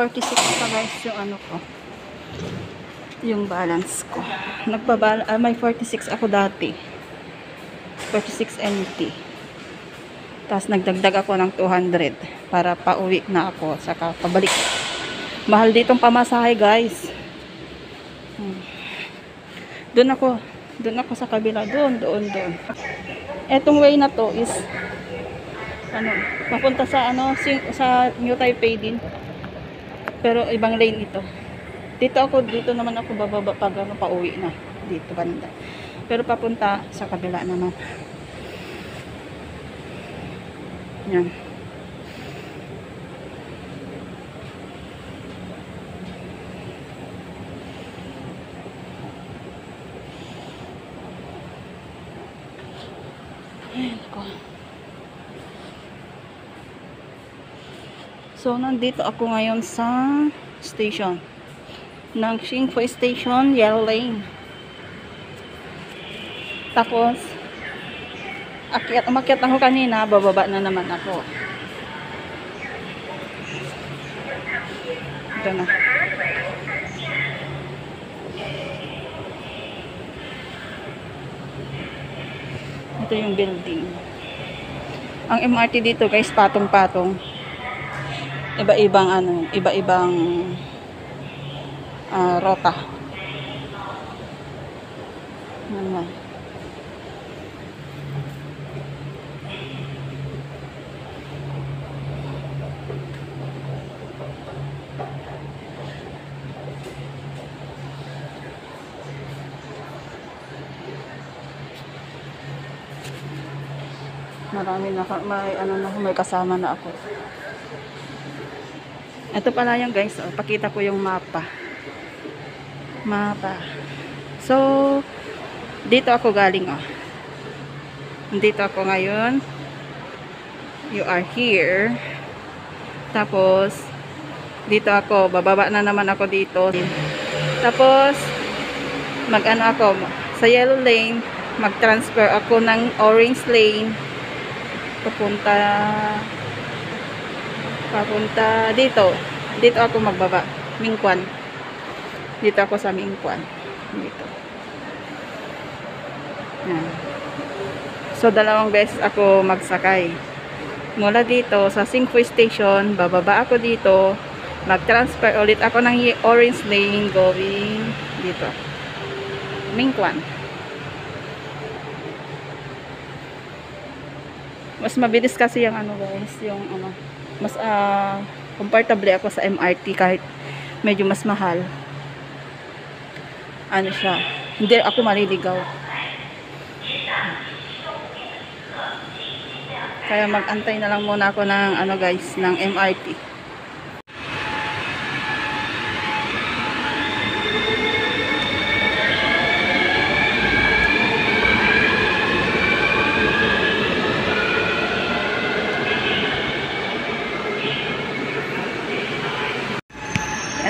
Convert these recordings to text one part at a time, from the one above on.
So, 46 pa guys yung ano ko. Yung balance ko. Nagpabal ah, may 46 ako dati. 46 NT. Tapos nagdagdag ako ng 200 para pauwi na ako saka pabalik. Mahal ditong pamasahe guys. Hmm. Doon ako, doon ako sa kabila, doon, doon, doon. Etong way na to is ano, papunta sa ano, sing- sa New Taipei din. Pero ibang lane ito. Dito ako, dito naman ako bababa pag ano, pauwi na. Dito banda. Pero papunta sa kabila naman. Yan. Ay, nako. So, nandito ako ngayon sa station. Ng Xingfu Station, Yellow Lane. Tapos, akyat, umakyat ako kanina, bababa na naman ako. Ito na. Ito yung building. Ang MRT dito guys, patong-patong. Iba-ibang ano, iba-ibang ah, rota. Na. Marami na, may, ano na, may kasama na ako. Ito pala yung guys, oh, pakita ko yung mapa. Mapa. So, dito ako galing, oh. Dito ako ngayon. You are here. Tapos, dito ako, bababa na naman ako dito. Tapos, mag-ano ako, sa yellow lane, mag-transfer ako ng orange lane papunta papunta dito. Dito ako magbaba. Mingkwan dito ako sa Mingkwan dito. Yan. so dalawang beses ako magsakay. Mula dito sa Singfu Station bababa ako dito. Mag-transfer ulit ako ng orange lane going dito. Mingkwan mas mabilis kasi yung ano guys yung ano mas ah comfortable ako sa MRT kahit medyo mas mahal. Ano siya? Hindi ako maliligaw. Kaya magantay na lang muna ako ng ano guys ng MRT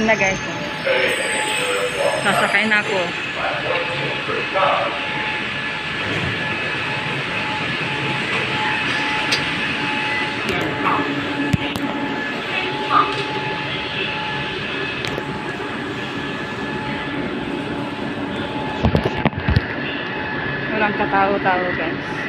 yan na guys sasakay na ako. Walang katao-tao guys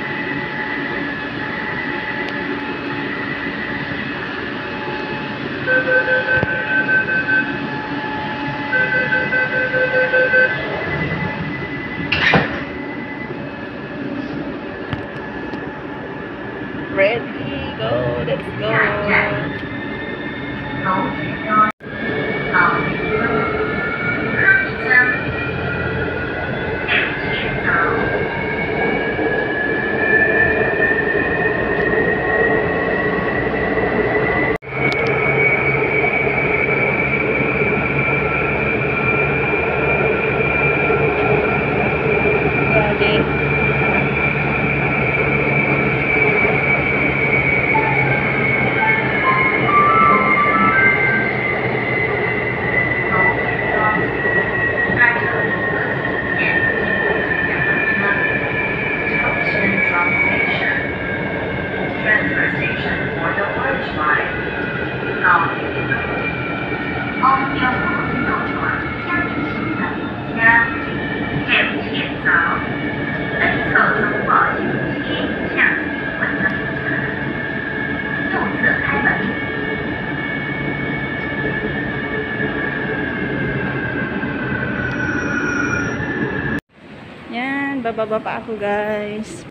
bababa pa ako guys.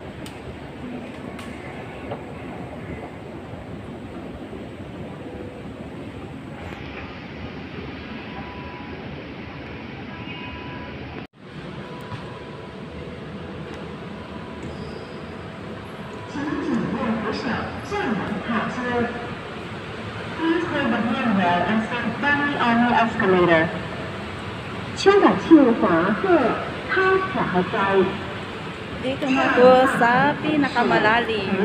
Please hold the handrail and stand firmly on the escalator. 千代庆华贺他洒祭。 Dito na ako sa pinakamalalim.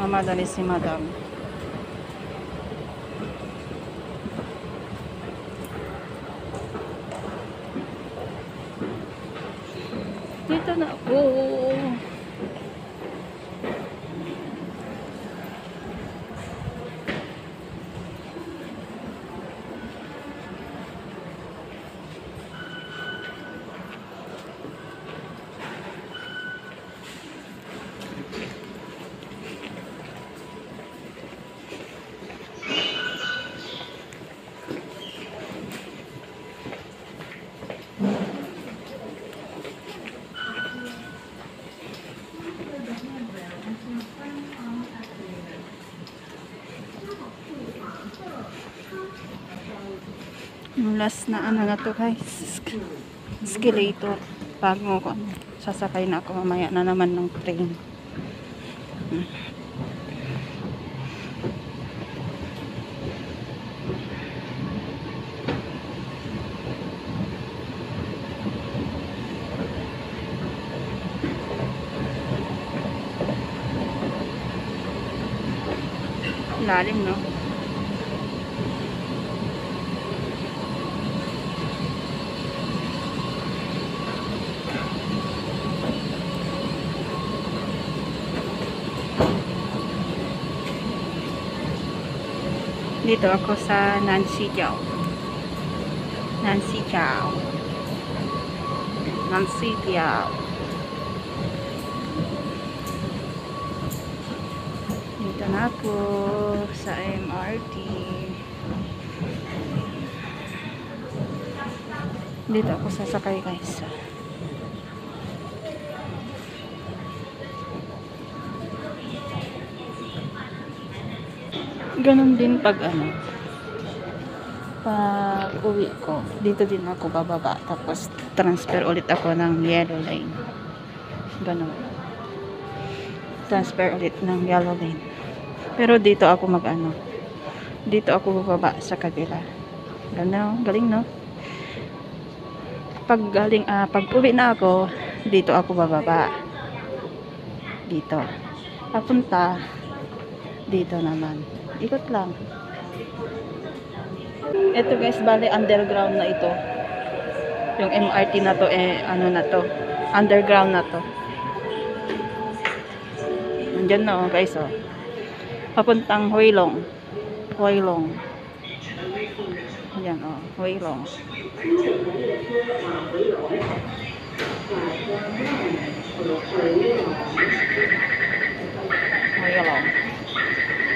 Mamadali si madam. Dito na ako. Yung last na ano na to guys. Escalator. Bago ko ano, sasakay na ako mamaya na naman ng train. Lalim no? Dito ako sa Nancy Jiao. Nancy Jiao. Nancy Jiao. Dito na ako sa MRT. Dito ako sasakay guys. Ganon din pag ano, pag uwi ko, dito din ako bababa. Tapos transfer ulit ako ng yellow lane. Ganon. Transfer ulit ng yellow lane. Pero dito ako mag ano, dito ako bababa sa kabila. Ganon, galing no? Pag galing, ah, pag uwi na ako, dito ako bababa. Dito. Papunta, dito naman. Ikot lang. Ito guys, bali underground na ito. Yung MRT na to, eh, ano na to. Underground na to. Nandyan na oh, guys oh. Papuntang Huilong. Huilong. Ayan oh, Huilong. Huilong.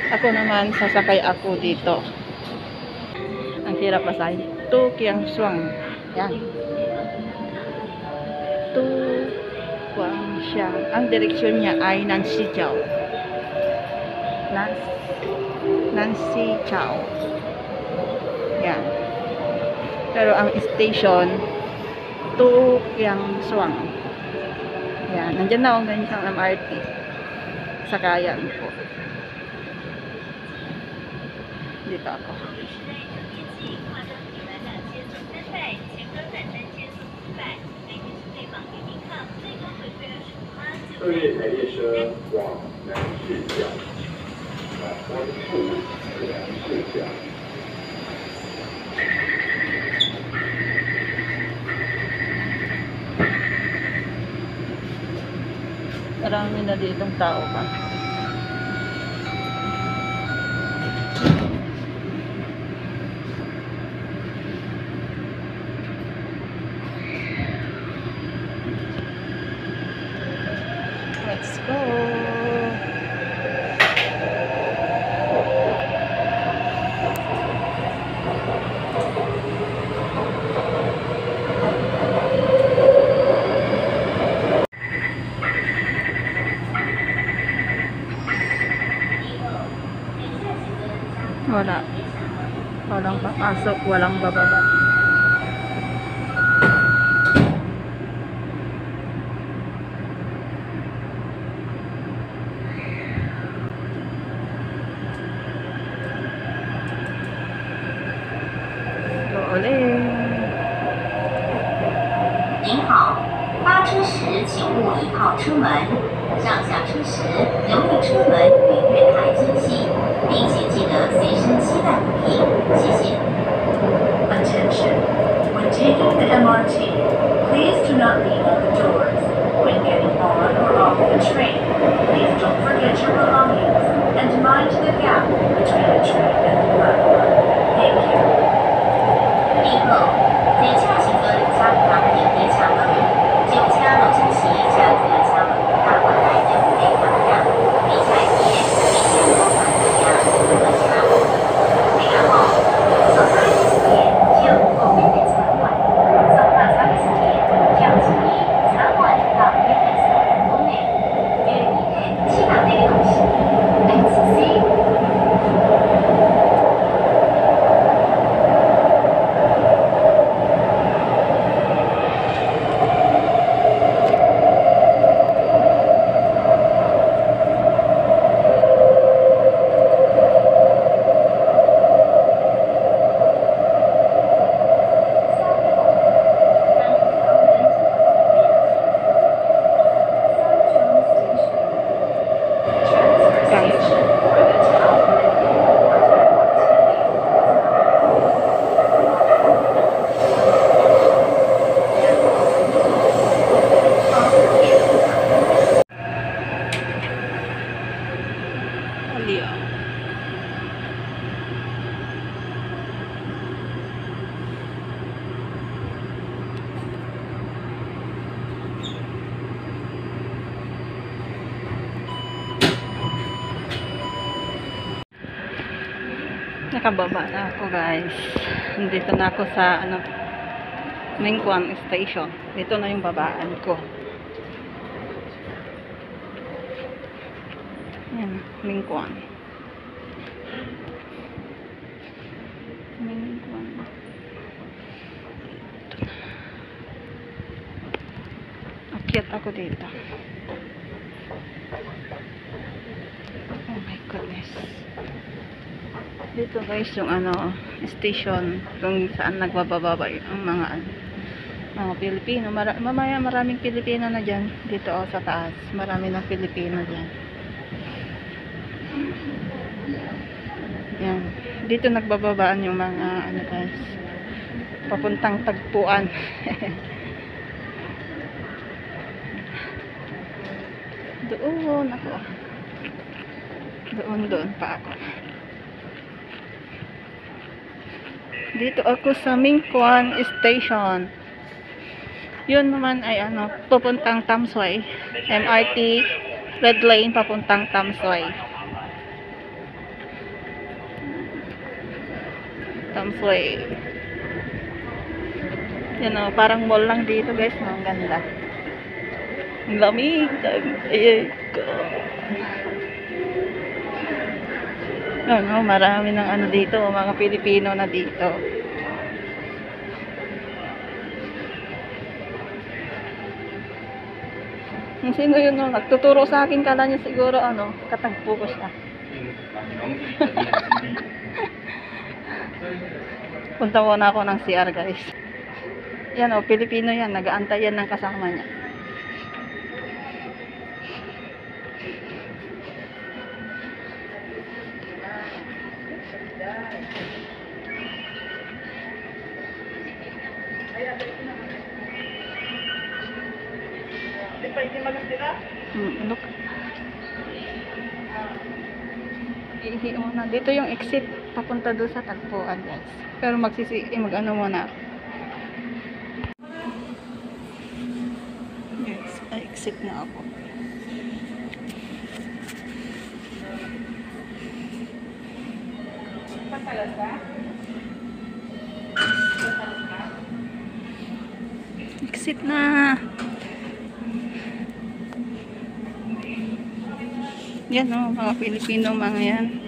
Ako naman, sasakay ako dito. Ang hirap pasahin. Tu Kiang Suang. Yan. Tu Kuang Siang. Ang direksyon niya ay Nancy. Nan Nancy Chao. Yan. Pero ang station, Tu Kiang Suang. Yan. Nandiyan na ako ganyan sa MRT. Sakayan po. 四月台列车往南市角，反方向往南市角。好多没得的，那帮。Papasok, walang bababa. the train, please don't forget your belongings and mind the gap between the train and the platform. Thank you. 以后，在车行嘅列车 Nakababa na ako guys. Nandito na ako sa ano Mingguan Station. Dito na yung babaan ko. Yan. Ito na. Akyat ako dito. Oh my goodness. Dito guys yung ano, station kung saan nagbababa yung mga mga Pilipino. Mara mamaya maraming Pilipino na dyan. Dito oh, sa taas. Marami ng Pilipino dyan. Yan. Dito nagbababaan yung mga ano guys. Papuntang tagpuan. doon ako. Doon doon pa ako. Dito ako sa Mingkuan Station. Yun naman ay ano, papuntang Tamsway. MRT Red Lane papuntang Tamsway. Tamsway. Yan o, parang mall lang dito guys. Ang ganda. Ang lamig. Ay, ko. Ano, marami ng ano dito, mga Pilipino na dito. Sino yun, no? nagtuturo sa akin, kala niya siguro, ano, katagpo ko siya. Punta muna ako ng CR, guys. Yan, o, Pilipino yan, nag-aantay yan ng kasama niya. Hmm, look. Ihi muna. Dito yung exit papunta doon sa tagpuan, guys. Pero magsisi, eh, mag-ano muna. Yes, exit na ako. Exit na. Yan o, mga Pilipino mga yan.